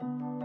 you